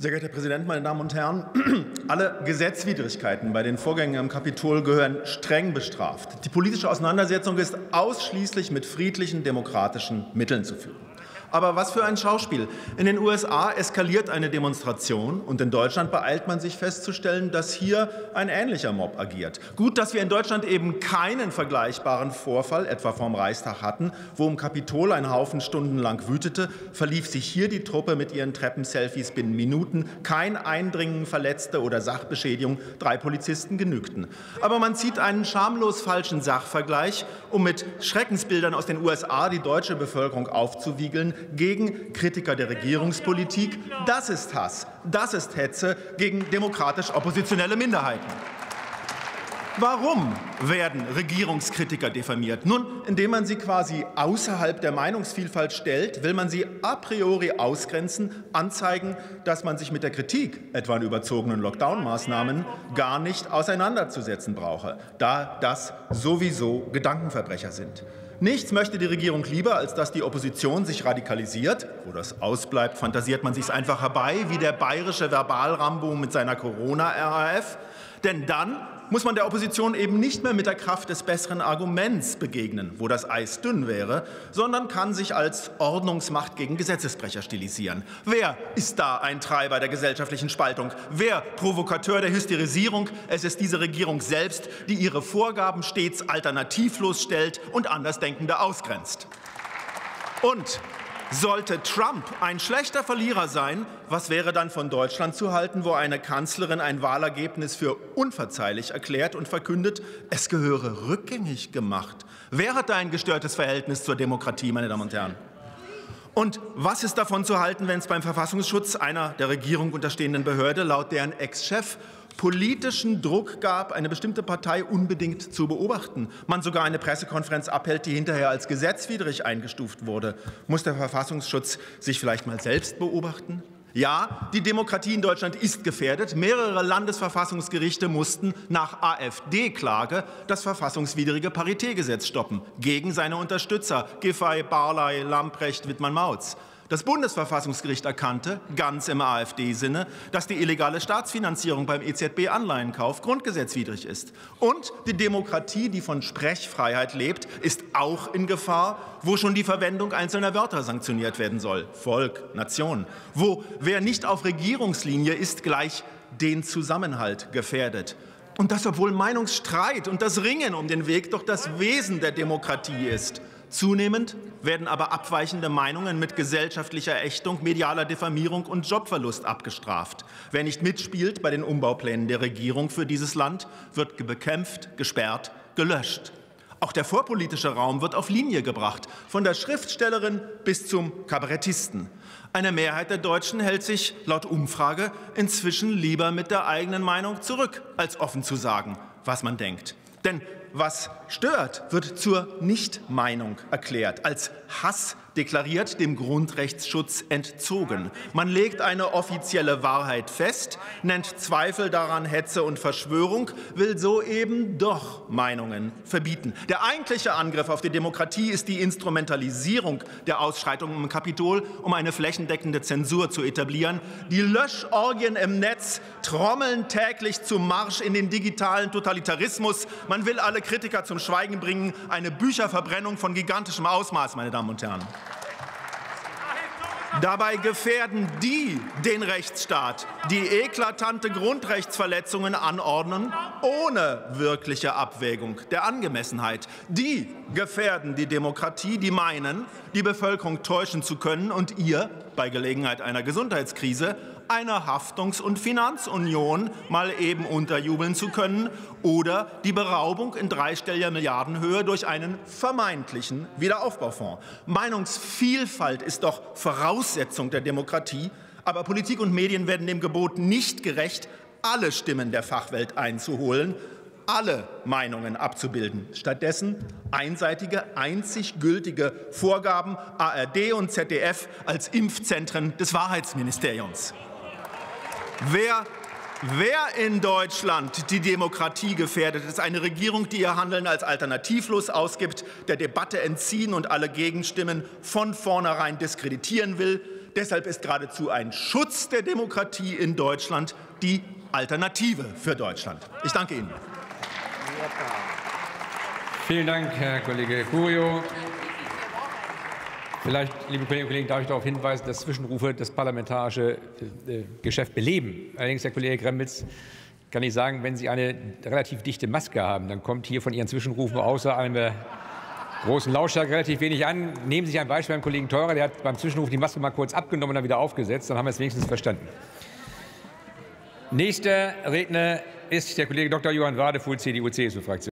Sehr geehrter Herr Präsident, meine Damen und Herren! Alle Gesetzwidrigkeiten bei den Vorgängen im Kapitol gehören streng bestraft. Die politische Auseinandersetzung ist ausschließlich mit friedlichen, demokratischen Mitteln zu führen. Aber was für ein Schauspiel. In den USA eskaliert eine Demonstration und in Deutschland beeilt man sich festzustellen, dass hier ein ähnlicher Mob agiert. Gut, dass wir in Deutschland eben keinen vergleichbaren Vorfall, etwa vom Reichstag hatten, wo im Kapitol ein Haufen Stunden lang wütete, verlief sich hier die Truppe mit ihren Treppenselfies binnen Minuten. Kein Eindringen, Verletzte oder Sachbeschädigung. Drei Polizisten genügten. Aber man zieht einen schamlos falschen Sachvergleich, um mit Schreckensbildern aus den USA die deutsche Bevölkerung aufzuwiegeln gegen Kritiker der Regierungspolitik. Das ist Hass, das ist Hetze gegen demokratisch oppositionelle Minderheiten. Warum werden Regierungskritiker diffamiert? Nun, indem man sie quasi außerhalb der Meinungsvielfalt stellt, will man sie a priori ausgrenzen, anzeigen, dass man sich mit der Kritik, etwa an überzogenen Lockdown-Maßnahmen, gar nicht auseinanderzusetzen brauche, da das sowieso Gedankenverbrecher sind. Nichts möchte die Regierung lieber, als dass die Opposition sich radikalisiert. Wo das ausbleibt, fantasiert man sich einfach herbei, wie der bayerische Verbalrambo mit seiner Corona-RAF. Denn dann muss man der Opposition eben nicht mehr mit der Kraft des besseren Arguments begegnen, wo das Eis dünn wäre, sondern kann sich als Ordnungsmacht gegen Gesetzesbrecher stilisieren. Wer ist da ein Treiber der gesellschaftlichen Spaltung? Wer Provokateur der Hysterisierung? Es ist diese Regierung selbst, die ihre Vorgaben stets alternativlos stellt und Andersdenkende ausgrenzt. Und sollte Trump ein schlechter Verlierer sein, was wäre dann von Deutschland zu halten, wo eine Kanzlerin ein Wahlergebnis für unverzeihlich erklärt und verkündet, es gehöre rückgängig gemacht? Wer hat da ein gestörtes Verhältnis zur Demokratie, meine Damen und Herren? Und was ist davon zu halten, wenn es beim Verfassungsschutz einer der Regierung unterstehenden Behörde laut deren Ex-Chef politischen Druck gab, eine bestimmte Partei unbedingt zu beobachten. Man sogar eine Pressekonferenz abhält, die hinterher als gesetzwidrig eingestuft wurde. Muss der Verfassungsschutz sich vielleicht mal selbst beobachten? Ja, die Demokratie in Deutschland ist gefährdet. Mehrere Landesverfassungsgerichte mussten nach AfD-Klage das verfassungswidrige Paritätgesetz stoppen, gegen seine Unterstützer Giffey, Barley, Lamprecht, Wittmann-Mautz. Das Bundesverfassungsgericht erkannte, ganz im AfD-Sinne, dass die illegale Staatsfinanzierung beim EZB-Anleihenkauf grundgesetzwidrig ist. Und die Demokratie, die von Sprechfreiheit lebt, ist auch in Gefahr, wo schon die Verwendung einzelner Wörter sanktioniert werden soll. Volk, Nation. Wo wer nicht auf Regierungslinie ist, gleich den Zusammenhalt gefährdet. Und das, obwohl Meinungsstreit und das Ringen um den Weg doch das Wesen der Demokratie ist. Zunehmend werden aber abweichende Meinungen mit gesellschaftlicher Ächtung, medialer Diffamierung und Jobverlust abgestraft. Wer nicht mitspielt bei den Umbauplänen der Regierung für dieses Land, wird bekämpft, gesperrt, gelöscht. Auch der vorpolitische Raum wird auf Linie gebracht, von der Schriftstellerin bis zum Kabarettisten. Eine Mehrheit der Deutschen hält sich laut Umfrage inzwischen lieber mit der eigenen Meinung zurück, als offen zu sagen, was man denkt. Denn was stört, wird zur Nichtmeinung erklärt, als Hass deklariert, dem Grundrechtsschutz entzogen. Man legt eine offizielle Wahrheit fest, nennt Zweifel daran Hetze und Verschwörung, will so eben doch Meinungen verbieten. Der eigentliche Angriff auf die Demokratie ist die Instrumentalisierung der Ausschreitungen im Kapitol, um eine flächendeckende Zensur zu etablieren. Die Löschorgien im Netz trommeln täglich zum Marsch in den digitalen Totalitarismus. Man will alle Kritiker zum Schweigen bringen. Eine Bücherverbrennung von gigantischem Ausmaß, meine Damen und Herren. Dabei gefährden die den Rechtsstaat, die eklatante Grundrechtsverletzungen anordnen, ohne wirkliche Abwägung der Angemessenheit. Die gefährden die Demokratie, die meinen, die Bevölkerung täuschen zu können und ihr bei Gelegenheit einer Gesundheitskrise einer Haftungs- und Finanzunion mal eben unterjubeln zu können oder die Beraubung in dreistelliger Milliardenhöhe durch einen vermeintlichen Wiederaufbaufonds. Meinungsvielfalt ist doch Voraussetzung der Demokratie, aber Politik und Medien werden dem Gebot nicht gerecht, alle Stimmen der Fachwelt einzuholen, alle Meinungen abzubilden. Stattdessen einseitige, einzig gültige Vorgaben ARD und ZDF als Impfzentren des Wahrheitsministeriums. Wer Wer in Deutschland die Demokratie gefährdet, ist eine Regierung, die ihr Handeln als alternativlos ausgibt, der Debatte entziehen und alle Gegenstimmen von vornherein diskreditieren will, Deshalb ist geradezu ein Schutz der Demokratie in Deutschland die Alternative für Deutschland. Ich danke Ihnen. Vielen Dank, Herr Kollege Curio. Vielleicht, liebe Kolleginnen und Kollegen, darf ich darauf hinweisen, dass Zwischenrufe das parlamentarische äh, Geschäft beleben. Allerdings, Herr Kollege Gremmels, kann ich sagen, wenn Sie eine relativ dichte Maske haben, dann kommt hier von Ihren Zwischenrufen außer einem großen Lautstärke relativ wenig an. Nehmen Sie sich ein Beispiel beim Kollegen Theurer, der hat beim Zwischenruf die Maske mal kurz abgenommen und dann wieder aufgesetzt. Dann haben wir es wenigstens verstanden. Nächster Redner ist der Kollege Dr. Johann Wadefuhl, CDU-CSU-Fraktion.